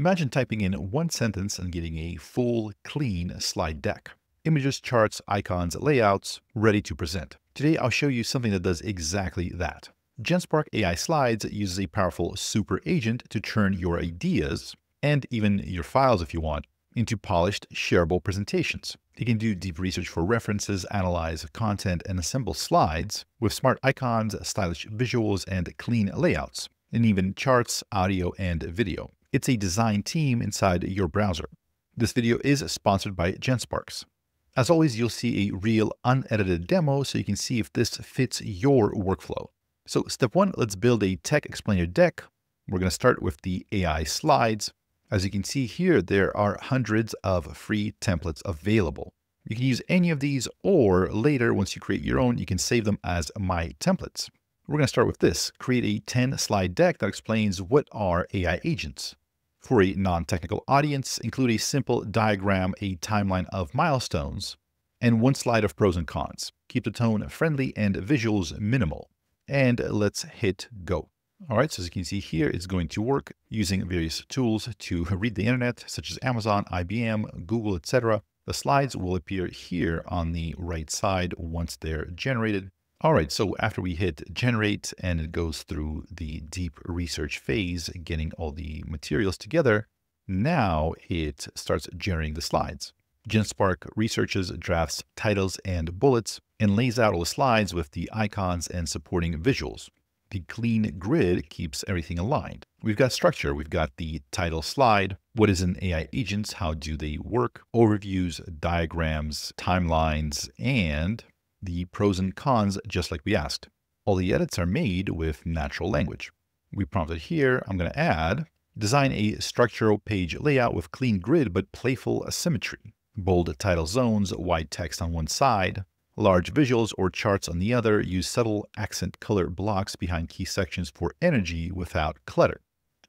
Imagine typing in one sentence and getting a full, clean slide deck. Images, charts, icons, layouts, ready to present. Today, I'll show you something that does exactly that. GenSpark AI Slides uses a powerful super agent to turn your ideas, and even your files if you want, into polished, shareable presentations. It can do deep research for references, analyze content, and assemble slides with smart icons, stylish visuals, and clean layouts, and even charts, audio, and video. It's a design team inside your browser. This video is sponsored by GenSparks. As always, you'll see a real unedited demo so you can see if this fits your workflow. So step one, let's build a tech explainer deck. We're going to start with the AI slides. As you can see here, there are hundreds of free templates available. You can use any of these or later, once you create your own, you can save them as my templates. We're going to start with this, create a 10 slide deck that explains what are AI agents. For a non-technical audience, include a simple diagram, a timeline of milestones, and one slide of pros and cons. Keep the tone friendly and visuals minimal. And let's hit go. All right, so as you can see here, it's going to work using various tools to read the internet, such as Amazon, IBM, Google, etc. The slides will appear here on the right side once they're generated. All right, so after we hit generate and it goes through the deep research phase, getting all the materials together, now it starts generating the slides. GenSpark researches, drafts titles and bullets, and lays out all the slides with the icons and supporting visuals. The clean grid keeps everything aligned. We've got structure. We've got the title slide. What is an AI agent? How do they work? Overviews, diagrams, timelines, and the pros and cons, just like we asked. All the edits are made with natural language. We prompted here, I'm going to add, design a structural page layout with clean grid but playful asymmetry. Bold title zones, white text on one side, large visuals or charts on the other, use subtle accent color blocks behind key sections for energy without clutter.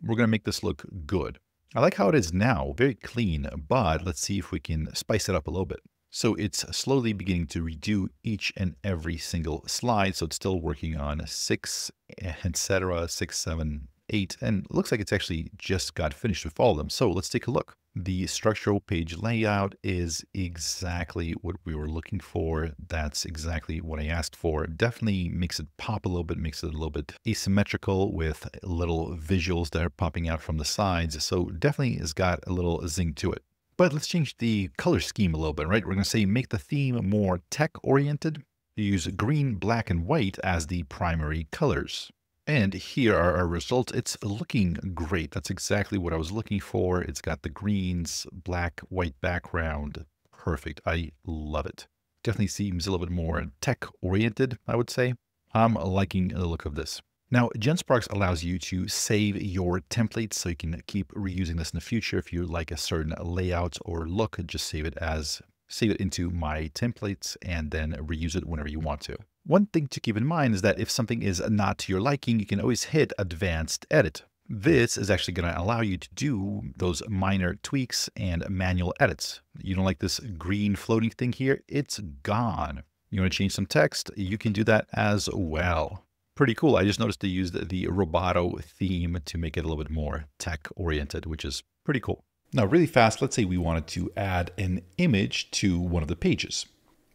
We're going to make this look good. I like how it is now, very clean, but let's see if we can spice it up a little bit. So it's slowly beginning to redo each and every single slide. So it's still working on six, etc., six, seven, eight, and looks like it's actually just got finished with all of them. So let's take a look. The structural page layout is exactly what we were looking for. That's exactly what I asked for. Definitely makes it pop a little bit, makes it a little bit asymmetrical with little visuals that are popping out from the sides. So definitely has got a little zing to it. But let's change the color scheme a little bit, right? We're going to say make the theme more tech oriented. Use green, black, and white as the primary colors. And here are our results. It's looking great. That's exactly what I was looking for. It's got the greens, black, white background. Perfect. I love it. Definitely seems a little bit more tech oriented, I would say. I'm liking the look of this. Now, GenSparks allows you to save your templates so you can keep reusing this in the future. If you like a certain layout or look, just save it as save it into my templates and then reuse it whenever you want to. One thing to keep in mind is that if something is not to your liking, you can always hit advanced edit. This is actually going to allow you to do those minor tweaks and manual edits. You don't like this green floating thing here? It's gone. You want to change some text? You can do that as well. Pretty cool. I just noticed they used the Roboto theme to make it a little bit more tech oriented, which is pretty cool. Now, really fast, let's say we wanted to add an image to one of the pages.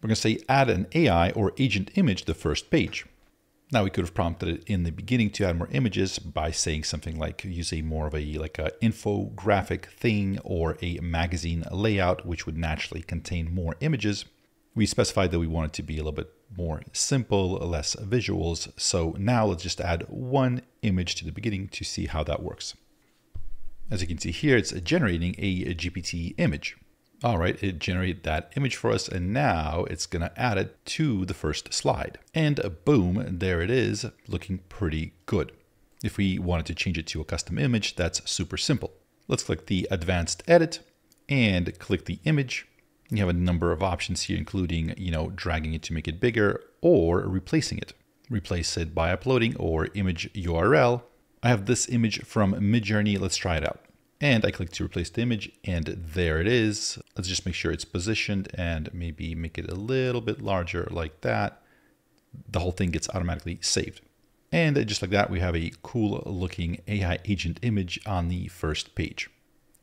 We're going to say add an AI or agent image to the first page. Now we could have prompted it in the beginning to add more images by saying something like use a more of a like a infographic thing or a magazine layout, which would naturally contain more images. We specified that we want it to be a little bit more simple, less visuals. So now let's just add one image to the beginning to see how that works. As you can see here, it's generating a GPT image. All right, it generated that image for us, and now it's going to add it to the first slide. And boom, there it is, looking pretty good. If we wanted to change it to a custom image, that's super simple. Let's click the advanced edit and click the image. You have a number of options here, including, you know, dragging it to make it bigger or replacing it. Replace it by uploading or image URL I have this image from Midjourney. Let's try it out. And I click to replace the image and there it is. Let's just make sure it's positioned and maybe make it a little bit larger like that. The whole thing gets automatically saved. And just like that, we have a cool looking AI agent image on the first page.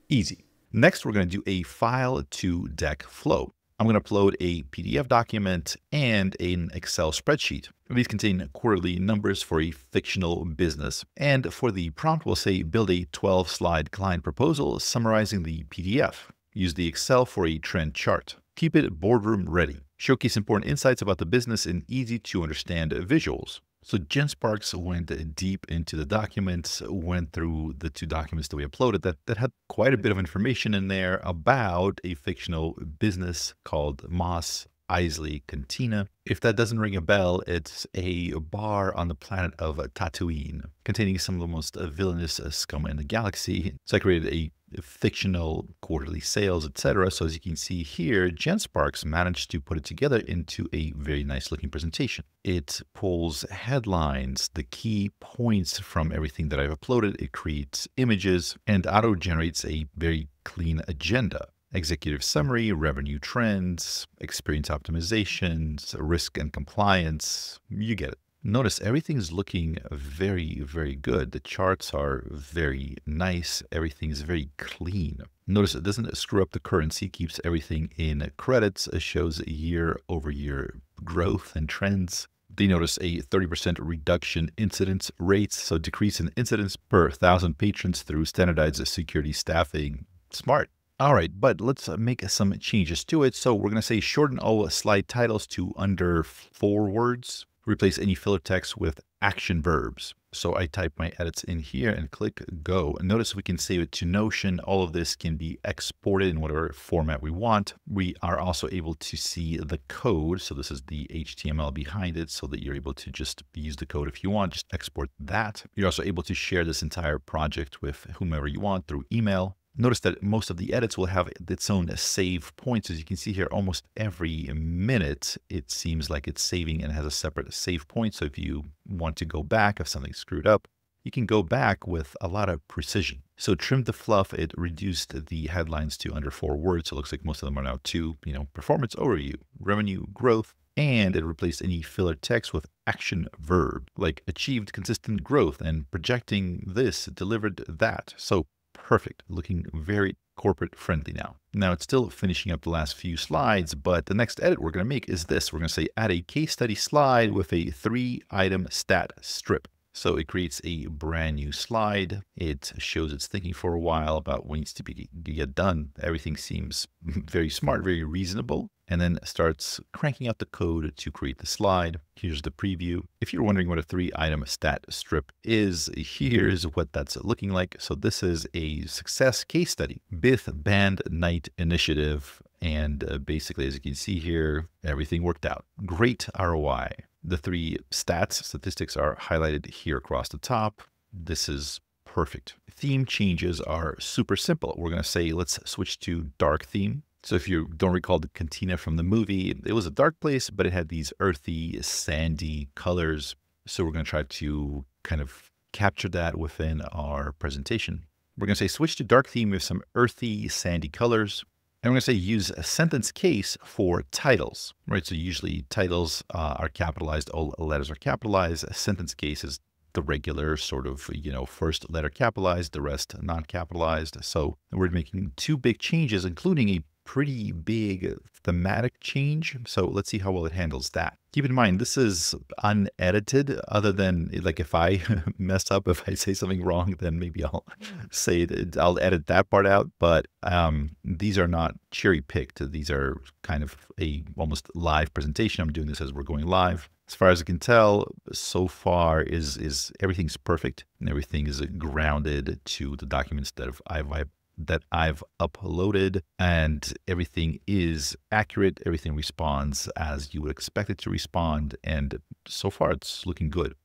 Easy. Next, we're going to do a file to deck flow. I'm going to upload a PDF document and an Excel spreadsheet. These contain quarterly numbers for a fictional business. And for the prompt, we'll say build a 12 slide client proposal summarizing the PDF. Use the Excel for a trend chart. Keep it boardroom ready. Showcase important insights about the business in easy to understand visuals. So GenSparks went deep into the documents, went through the two documents that we uploaded that, that had quite a bit of information in there about a fictional business called Mos Eisley Cantina. If that doesn't ring a bell, it's a bar on the planet of Tatooine containing some of the most villainous scum in the galaxy. So I created a fictional quarterly sales, etc. So as you can see here, Gensparks managed to put it together into a very nice looking presentation. It pulls headlines, the key points from everything that I've uploaded. It creates images and auto generates a very clean agenda executive summary, revenue trends, experience optimizations, risk and compliance. You get it. Notice everything's looking very, very good. The charts are very nice. Everything is very clean. Notice it doesn't screw up the currency, keeps everything in credits, it shows year over year growth and trends. They notice a 30% reduction incidence rates, so decrease in incidents per thousand patrons through standardized security staffing. Smart. All right, but let's uh, make some changes to it. So we're going to say shorten all slide titles to under four words replace any filler text with action verbs. So I type my edits in here and click go. And notice we can save it to Notion. All of this can be exported in whatever format we want. We are also able to see the code. So this is the HTML behind it so that you're able to just use the code if you want, just export that. You're also able to share this entire project with whomever you want through email. Notice that most of the edits will have its own save points. As you can see here, almost every minute, it seems like it's saving and has a separate save point. So if you want to go back, if something screwed up, you can go back with a lot of precision. So trim the fluff. It reduced the headlines to under four words. So it looks like most of them are now two, you know, performance overview, revenue growth, and it replaced any filler text with action verb, like achieved consistent growth and projecting this, delivered that. So perfect, looking very corporate friendly now. Now it's still finishing up the last few slides, but the next edit we're going to make is this. We're going to say add a case study slide with a three item stat strip. So it creates a brand new slide. It shows it's thinking for a while about what needs to be get done. Everything seems very smart, very reasonable and then starts cranking out the code to create the slide. Here's the preview. If you're wondering what a three item stat strip is, here's what that's looking like. So this is a success case study, Bith Band Night Initiative. And uh, basically, as you can see here, everything worked out. Great ROI. The three stats statistics are highlighted here across the top. This is perfect. Theme changes are super simple. We're going to say, let's switch to dark theme. So if you don't recall the cantina from the movie, it was a dark place, but it had these earthy, sandy colors. So we're going to try to kind of capture that within our presentation. We're going to say switch to dark theme with some earthy, sandy colors. And we're going to say use a sentence case for titles, right? So usually titles uh, are capitalized, all letters are capitalized. A sentence case is the regular sort of, you know, first letter capitalized, the rest non-capitalized. So we're making two big changes, including a pretty big thematic change. So let's see how well it handles that. Keep in mind, this is unedited other than like if I mess up, if I say something wrong, then maybe I'll say that I'll edit that part out. But um, these are not cherry picked. These are kind of a almost live presentation. I'm doing this as we're going live. As far as I can tell, so far is is everything's perfect and everything is grounded to the documents that I've, I've that I've uploaded and everything is accurate. Everything responds as you would expect it to respond. And so far it's looking good.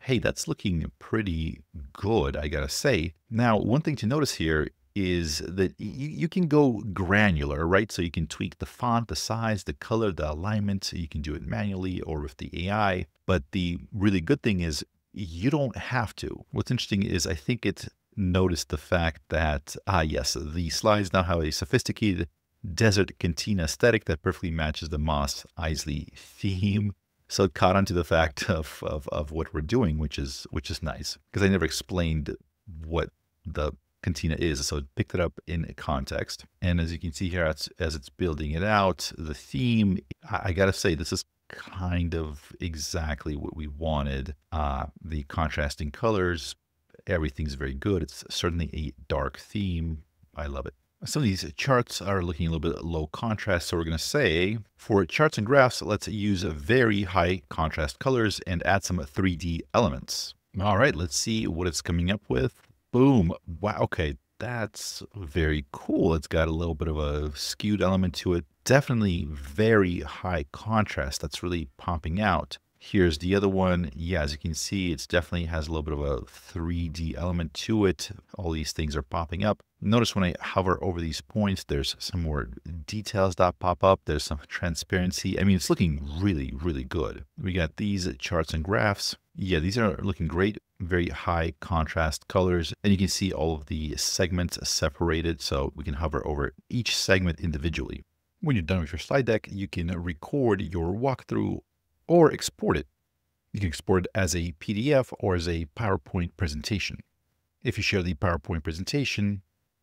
Hey, that's looking pretty good, I gotta say. Now, one thing to notice here is that you, can go granular, right? So you can tweak the font, the size, the color, the alignment. You can do it manually or with the AI. But the really good thing is you don't have to. What's interesting is I think it noticed the fact that, ah, yes, the slides now have a sophisticated desert cantina aesthetic that perfectly matches the Mos Eisley theme. So it caught on to the fact of, of, of what we're doing, which is which is nice because I never explained what the cantina is. So it picked it up in context. And as you can see here, as, as it's building it out, the theme, I, I got to say, this is kind of exactly what we wanted. Uh, the contrasting colors, everything's very good. It's certainly a dark theme. I love it. Some of these charts are looking a little bit low contrast. So we're going to say for charts and graphs, let's use very high contrast colors and add some 3D elements. All right, let's see what it's coming up with. Boom. Wow. Okay. That's very cool. It's got a little bit of a skewed element to it. Definitely very high contrast. That's really popping out. Here's the other one. Yeah, as you can see, it definitely has a little bit of a 3D element to it. All these things are popping up. Notice when I hover over these points, there's some more details that pop up. There's some transparency. I mean, it's looking really, really good. We got these charts and graphs. Yeah, these are looking great. Very high contrast colors. And you can see all of the segments separated. So we can hover over each segment individually. When you're done with your slide deck, you can record your walkthrough or export it. You can export it as a PDF or as a PowerPoint presentation. If you share the PowerPoint presentation,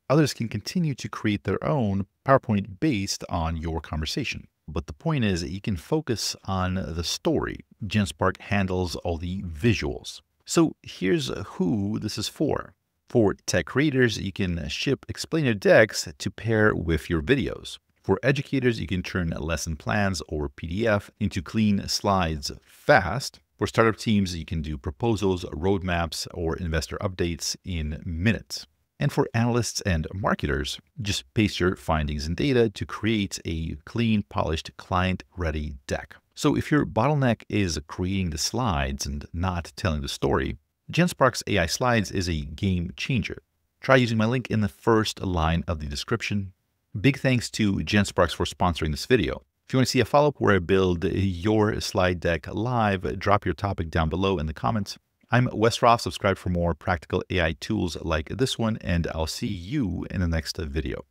others can continue to create their own PowerPoint based on your conversation. But the point is you can focus on the story. GenSpark handles all the visuals. So here's who this is for. For tech creators, you can ship explainer decks to pair with your videos. For educators, you can turn lesson plans or PDF into clean slides fast. For startup teams, you can do proposals, roadmaps, or investor updates in minutes. And for analysts and marketers, just paste your findings and data to create a clean, polished, client-ready deck. So if your bottleneck is creating the slides and not telling the story, GenSpark's AI Slides is a game changer. Try using my link in the first line of the description Big thanks to GenSparks for sponsoring this video. If you want to see a follow-up where I build your slide deck live, drop your topic down below in the comments. I'm Wes Roth. Subscribe for more practical AI tools like this one, and I'll see you in the next video.